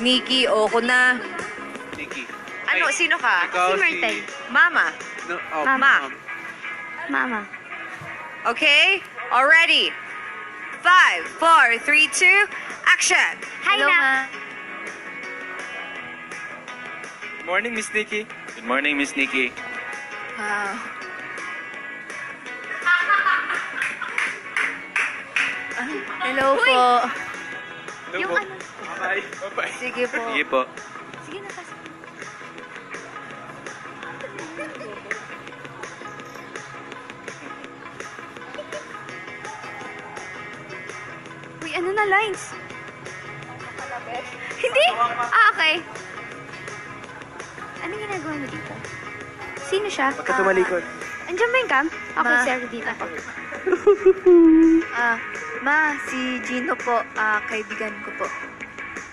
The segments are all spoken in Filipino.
Nikki, Oko na. Nikki. Ano, Ay, sino ka? ikaw Si Martel. Mama. No, oh, Mama. ma'am. Mama. Okay? Already. Five, four, three, two, action! Hi, Hello, na. ma. Good morning, Miss Nikki. Good morning, Miss Nikki. Wow. Hello Uy! po. Yung po. ano? Bye. Bye-bye. Sige po. Sige po. Sige na, kasi. Uy, ano na lines? Hindi? Ah, okay. Ano ginagawa mo dito? Sino siya? Huwag ka tumalikod. Andiyan ba yung cam? Okay, Ma. sir, dito po. Ah, ma, si Gino po, ah, kaibigan ko po.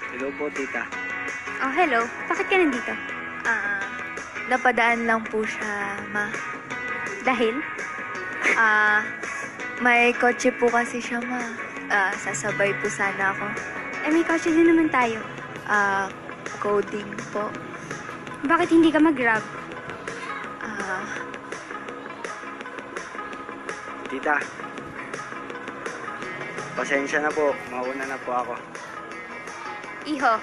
Hello po, tita. Oh, hello. Bakit ka nandito? Ah, napadaan lang po siya, ma. Dahil? Ah, may kotse po kasi siya, ma. Ah, sasabay po sana ako. Eh, may kotse din naman tayo. Ah, coding po. Bakit hindi ka mag-grab? Ah, Tita. Pasensya na po. Mauna na po ako. Iho,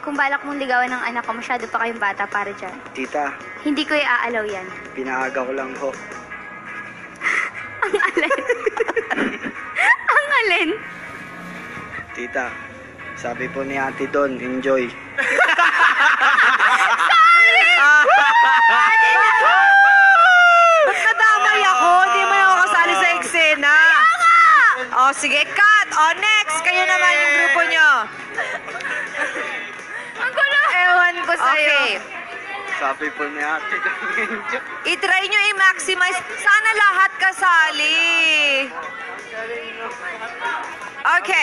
kung balak mong ligawan ng anak ko, masyado pa kayong bata para dyan. Tita, Hindi ko iaalaw yan. pinaaga ko lang ho. Ang alin. Ang alin. Tita, sabi po ni Ate Don, enjoy. ba't nadamay ako? Hindi mo ako kasali sa eksena. Oh, sige, cut! Oh, next! Kayo naman yung grupo nyo. Ang gulo. Ewan ko sa'yo. Okay. Sabi po ni Ate. I-try nyo i-maximize. Sana lahat kasali. Okay.